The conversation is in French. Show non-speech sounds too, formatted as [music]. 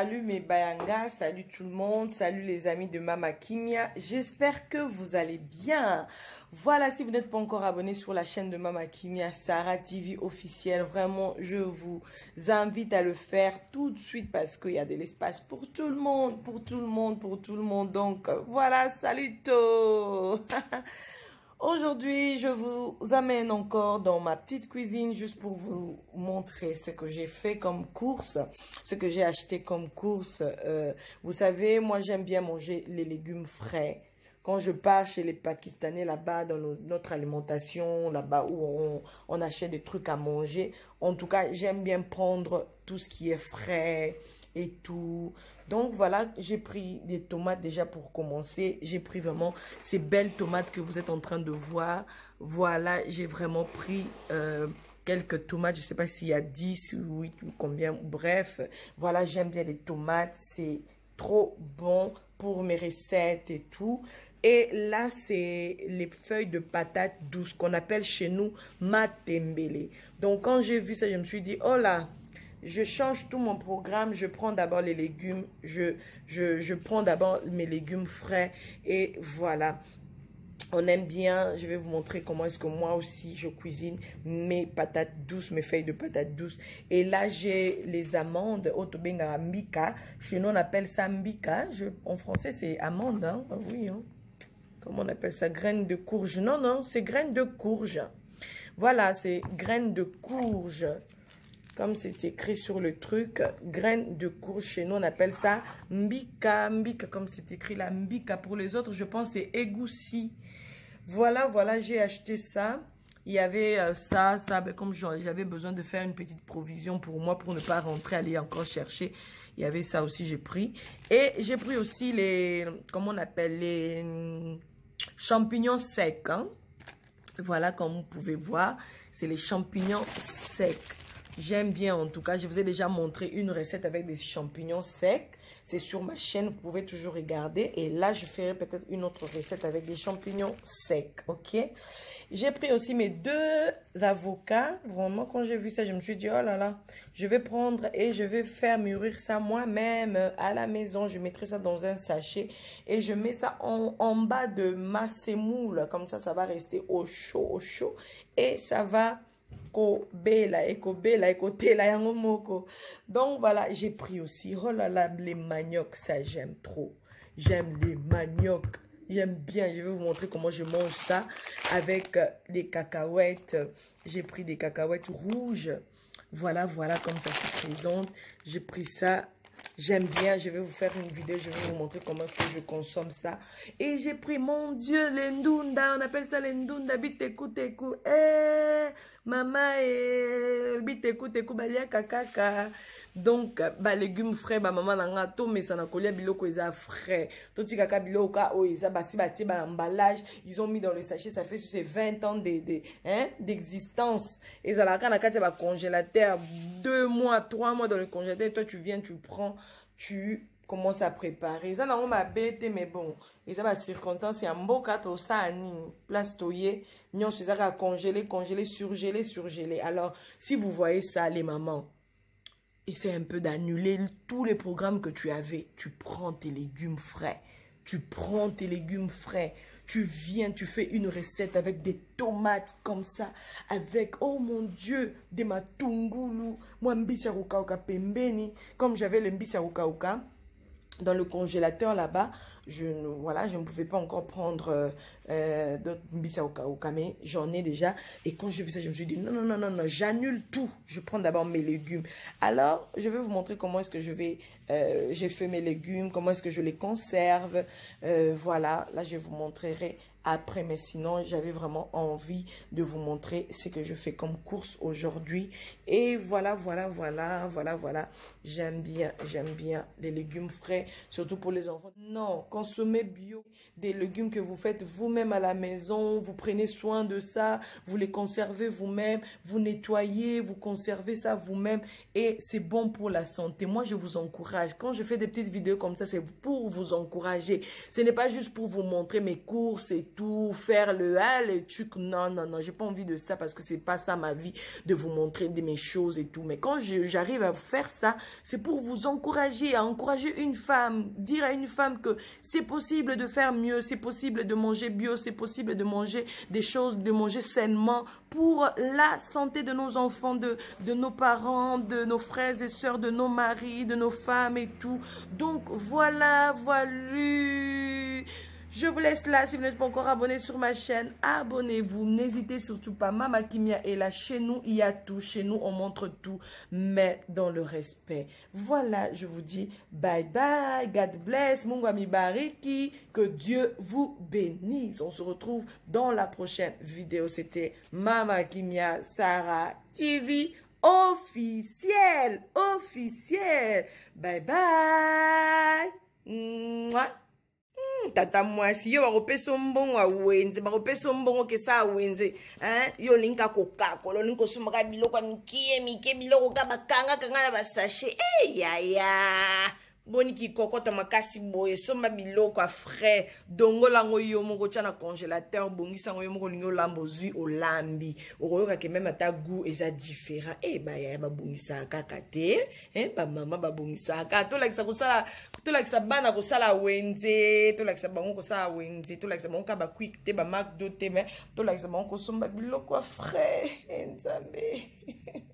Salut mes bayangas, salut tout le monde, salut les amis de Mama Kimia. J'espère que vous allez bien. Voilà, si vous n'êtes pas encore abonné sur la chaîne de Mama Kimia, Sarah TV officielle, vraiment, je vous invite à le faire tout de suite parce qu'il y a de l'espace pour tout le monde, pour tout le monde, pour tout le monde. Donc, voilà, salut tout [laughs] Aujourd'hui, je vous amène encore dans ma petite cuisine juste pour vous montrer ce que j'ai fait comme course, ce que j'ai acheté comme course. Euh, vous savez, moi j'aime bien manger les légumes frais. Quand je pars chez les Pakistanais là-bas dans notre alimentation, là-bas où on, on achète des trucs à manger, en tout cas, j'aime bien prendre tout ce qui est frais, et tout. Donc voilà, j'ai pris des tomates déjà pour commencer. J'ai pris vraiment ces belles tomates que vous êtes en train de voir. Voilà, j'ai vraiment pris euh, quelques tomates. Je sais pas s'il y a 10 ou 8 ou combien. Bref, voilà, j'aime bien les tomates. C'est trop bon pour mes recettes et tout. Et là, c'est les feuilles de patates douces qu'on appelle chez nous matembele. Donc, quand j'ai vu ça, je me suis dit, oh là, je change tout mon programme, je prends d'abord les légumes, je, prends d'abord mes légumes frais et voilà. On aime bien, je vais vous montrer comment est-ce que moi aussi je cuisine mes patates douces, mes feuilles de patates douces. Et là, j'ai les amandes, Otobenga. Chez nous, on appelle ça mbika. en français, c'est amande, hein? Ah oui, hein? Comment on appelle ça? Graines de courge. Non, non, c'est graines de courge. Voilà, c'est graines de courge comme c'est écrit sur le truc, graines de courge, chez nous on appelle ça mbika, mbika, comme c'est écrit là, mbika. Pour les autres, je pense c'est égoussi. Voilà, voilà, j'ai acheté ça. Il y avait euh, ça, ça, ben, comme j'avais besoin de faire une petite provision pour moi, pour ne pas rentrer, aller encore chercher. Il y avait ça aussi, j'ai pris. Et j'ai pris aussi les, comment on appelle, les hum, champignons secs. Hein. Voilà, comme vous pouvez voir, c'est les champignons secs. J'aime bien en tout cas. Je vous ai déjà montré une recette avec des champignons secs. C'est sur ma chaîne, vous pouvez toujours regarder. Et là, je ferai peut-être une autre recette avec des champignons secs, ok? J'ai pris aussi mes deux avocats. Vraiment, quand j'ai vu ça, je me suis dit, oh là là, je vais prendre et je vais faire mûrir ça moi-même à la maison. Je mettrai ça dans un sachet et je mets ça en, en bas de ma semoule. Comme ça, ça va rester au chaud, au chaud. Et ça va kobela ekobela ekotela yango moko. Donc voilà j'ai pris aussi oh là là les maniocs ça j'aime trop. J'aime les maniocs. J'aime bien je vais vous montrer comment je mange ça avec des cacahuètes. J'ai pris des cacahuètes rouges. Voilà voilà comme ça se présente. J'ai pris ça J'aime bien, je vais vous faire une vidéo, je vais vous montrer comment est-ce que je consomme ça. Et j'ai pris, mon Dieu, l'endunda, on appelle ça l'endunda, biteku teku. Eh, maman, eh, balia kakaka. donc balégume frais bamama na nga tomesana kolia biloko eza frais. Totikaka biloko ka oyo eza basi batie baemballage ils ont mis dans le sachet ça fait sur ces 20 ans d'existence. De, de, ezalaka na kati ya bacongélateur deux mois trois mois dans le congélateur toi tu viens tu prends tu commence à préparer. Eza nango mabe te mais bon eza bacirconstance ya mboka tosala nini place toye nyonso eza kaka congélé congélé surgelé surgelé alors si vous voyez ça les mamans essaie un peu d'annuler tous les programmes que tu avais. Tu prends tes légumes frais. Tu prends tes légumes frais. Tu viens, tu fais une recette avec des tomates comme ça. Avec, oh mon Dieu, des matungulu. Moi, mbisa pembeni. Comme j'avais le mbisa dans le congélateur là-bas, je ne, voilà, je ne pouvais pas encore prendre euh, euh d'autres au mais j'en ai déjà. Et quand j'ai vu ça, je me suis dit, non, non, non, non, non, j'annule tout. Je prends d'abord mes légumes. Alors, je vais vous montrer comment est-ce que je vais, euh, j'ai fait mes légumes, comment est-ce que je les conserve. Voilà, là, je vous montrerai après. Mais sinon, j'avais vraiment envie de vous montrer ce que je fais comme course aujourd'hui. Et voilà, voilà, voilà, voilà, voilà. J'aime bien, j'aime bien les légumes frais, surtout pour les enfants. Non, consommez bio. Des légumes que vous faites vous-même à la maison. Vous prenez soin de ça. Vous les conservez vous-même. Vous nettoyez, vous conservez ça vous-même. Et c'est bon pour la santé. Moi, je vous encourage. Quand je fais des petites vidéos comme ça, c'est pour vous encourager. Ce n'est pas juste pour vous montrer mes courses et tout faire le, ah, les trucs. Non, non, non, j'ai pas envie de ça parce que c'est pas ça ma vie, de vous montrer de mes choses et tout. Mais quand j'arrive à faire ça, c'est pour vous encourager, à encourager une femme, dire à une femme que c'est possible de faire mieux, c'est possible de manger bio, c'est possible de manger des choses, de manger sainement pour la santé de nos enfants, de, de nos parents, de nos frères et sœurs, de nos maris, de nos femmes et tout. Donc voilà, voilà. Je vous laisse là. Si vous n'êtes pas encore abonné sur ma chaîne, abonnez-vous. N'hésitez surtout pas. Mama Kimia est là. Chez nous, il y a tout. Chez nous, on montre tout, mais dans le respect. Voilà, je vous dis bye bye. God bless. Mungwami Bariki. Que Dieu vous bénisse. On se retrouve dans la prochaine vidéo. C'était Mama Kimia Sarah TV officiel. Officiel. Bye bye. Tata mwasi yo bakopesa ombongo awenze bakopesa ombongo kesa awenze eh? yo olingi kaka kokakola olingi kosombaka biloko ya mikie mike biloko ka bakangakanga na basashe eyaya hey, boni kikokota makasi boye somba biloko afrais dongola yango yo moko otya na congélateur bongisa yango yo moko olingi olamba ozwi olambi. Okoyokake meme ata goût eza différent. E bayaya babongisaka kaka te bamama babongisaka tolakisa kosala tolakisa bana kosala wenze tolakisa bango kosala wenze tolakisa bango kaka baquick te bamacdo te me tolakisa bango kosomba biloko afrais [laughs] nzambe [laughs]